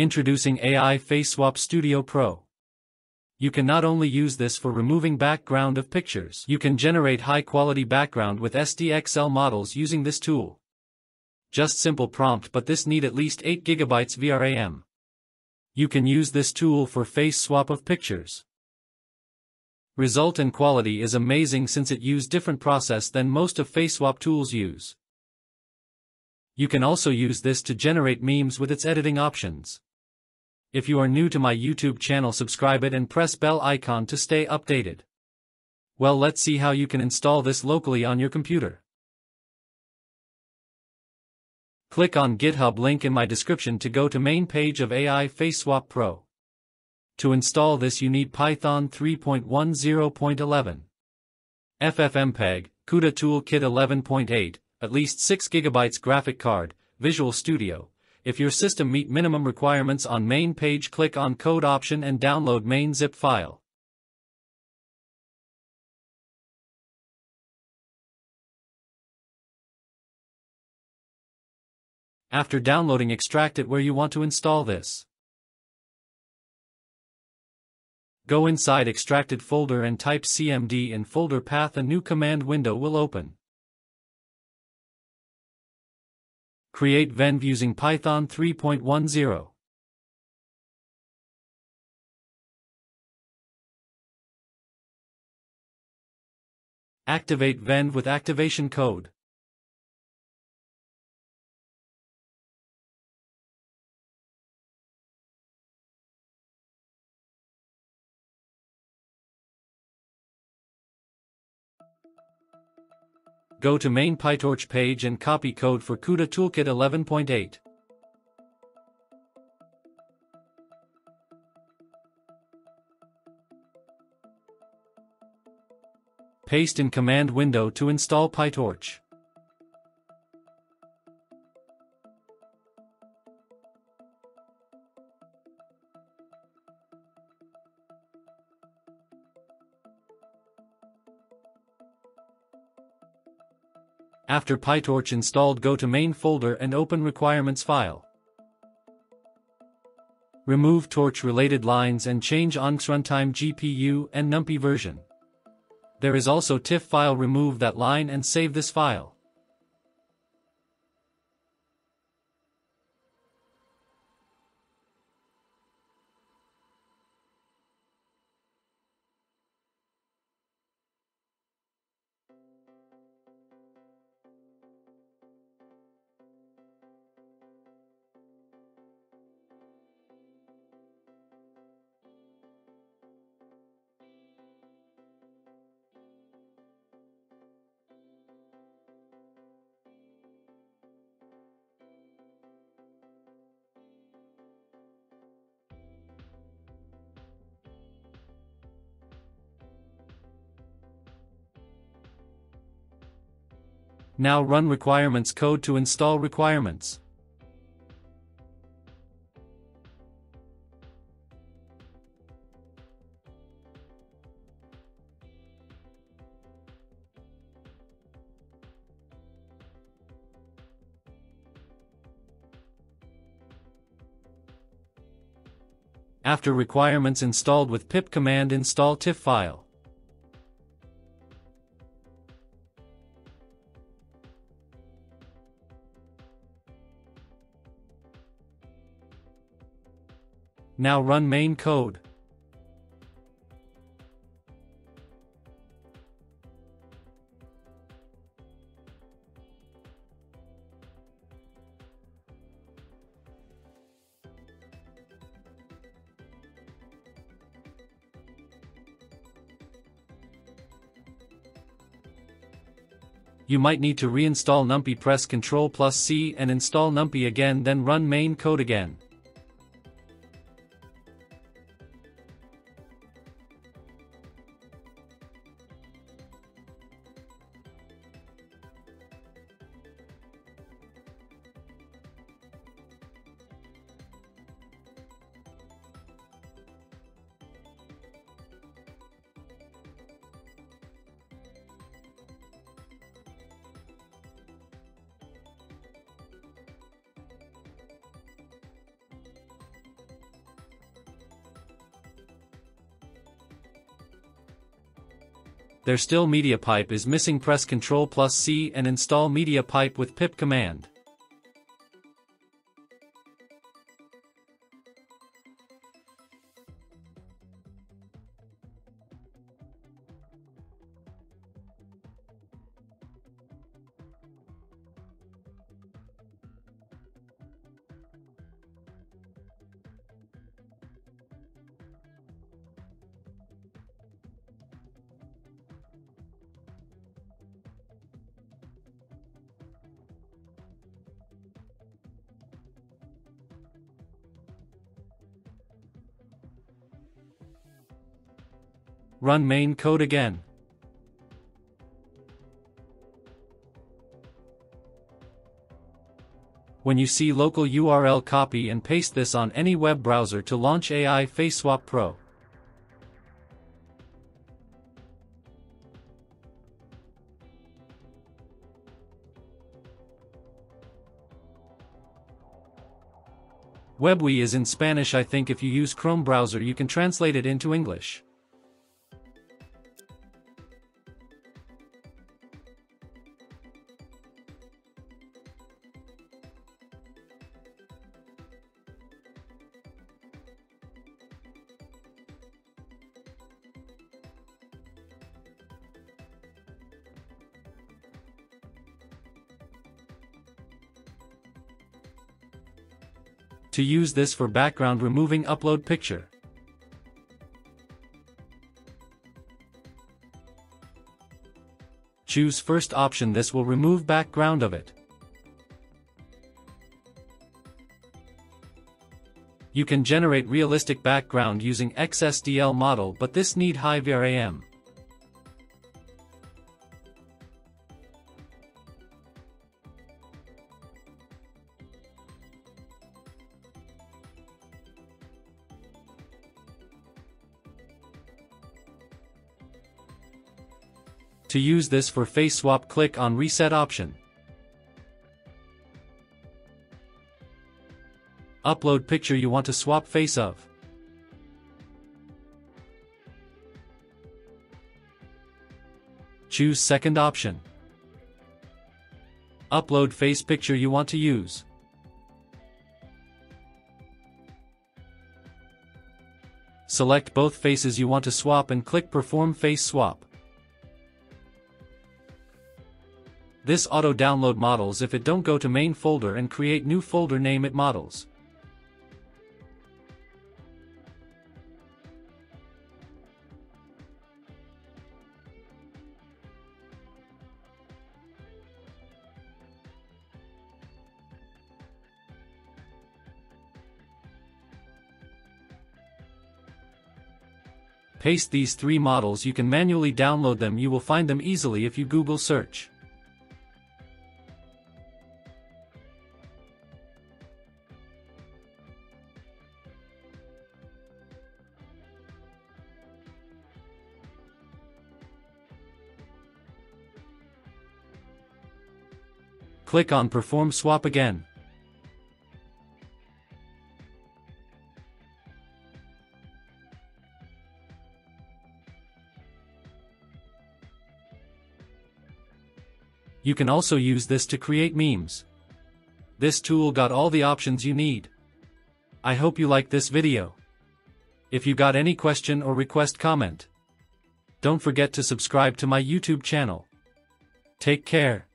Introducing AI Face Swap Studio Pro. You can not only use this for removing background of pictures, you can generate high-quality background with SDXL models using this tool. Just simple prompt but this need at least 8 GB VRAM. You can use this tool for face swap of pictures. Result and quality is amazing since it use different process than most of face swap tools use. You can also use this to generate memes with its editing options. If you are new to my YouTube channel subscribe it and press bell icon to stay updated. Well let's see how you can install this locally on your computer. Click on GitHub link in my description to go to main page of AI FaceSwap Pro. To install this you need Python 3.10.11. FFmpeg, CUDA Toolkit 11.8, at least 6 GB graphic card, Visual Studio. If your system meet minimum requirements on main page click on code option and download main zip file. After downloading extract it where you want to install this. Go inside extracted folder and type cmd in folder path a new command window will open. Create venv using Python 3.10. Activate venv with activation code. Go to main PyTorch page and copy code for CUDA Toolkit 11.8. Paste in command window to install PyTorch. After PyTorch installed go to main folder and open requirements file. Remove torch related lines and change ONNX runtime GPU and NumPy version. There is also TIFF file remove that line and save this file. Now run requirements code to install requirements. After requirements installed with pip command install TIFF file. Now run main code. You might need to reinstall numpy press Ctrl plus C and install numpy again then run main code again. There still MediaPipe is missing press Ctrl plus C and install MediaPipe with pip command. Run main code again. When you see local URL copy and paste this on any web browser to launch AI FaceSwap Pro. WebUI is in Spanish I think if you use Chrome browser you can translate it into English. To use this for background removing upload picture. Choose first option this will remove background of it. You can generate realistic background using XSDL model but this need high VRAM. To use this for face swap click on reset option. Upload picture you want to swap face of. Choose second option. Upload face picture you want to use. Select both faces you want to swap and click Perform Face Swap. This auto-download models if it don't go to main folder and create new folder name it models. Paste these three models you can manually download them you will find them easily if you Google search. Click on Perform Swap again. You can also use this to create memes. This tool got all the options you need. I hope you like this video. If you got any question or request comment. Don't forget to subscribe to my YouTube channel. Take care.